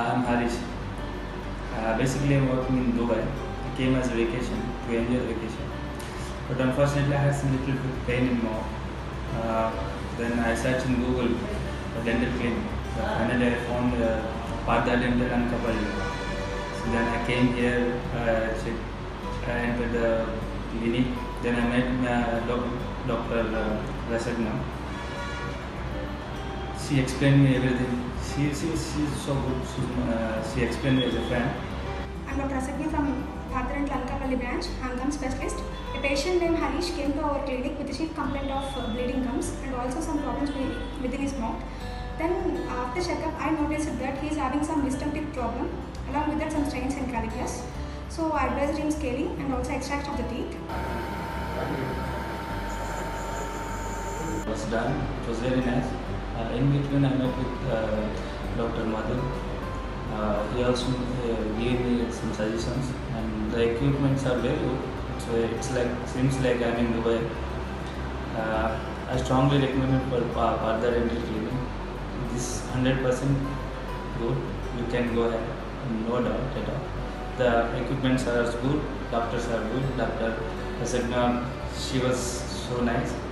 I'm Harish. Uh, basically, I'm working in Dubai. I came as a vacation to enjoy the vacation. But unfortunately, I had some little pain in mouth. Uh, then I searched in Google a dental clinic. So finally, I found uh, Partha Dental and Kapali. So then I came here, uh, checked, I entered the clinic. Then I met uh, doc, Dr. Uh, Rasagna. She explained me everything. She, she, she's so good. She's, uh, she explained me as a friend. I'm Dr. Asagni from Partha and Lankavalli branch. I'm gum specialist. A patient named Harish came to our clinic with a chief complaint of uh, bleeding gums and also some problems within his mouth. Then after checkup, I noticed that he is having some wisdom teeth problem. Along with that, some strains and calculus. So I advised him scaling and also extraction of the teeth. It was done. It was very nice. Uh, in between, I met with uh, Dr. Madhu. Uh, he also gave me some suggestions, and the equipments are very good. Uh, it's like seems like I'm in Dubai. I strongly recommend it for Partha Dental Clinic. This 100% good. You can go ahead, no doubt at all. The equipments are good. Doctors are good. Doctor Asagna, she was so nice.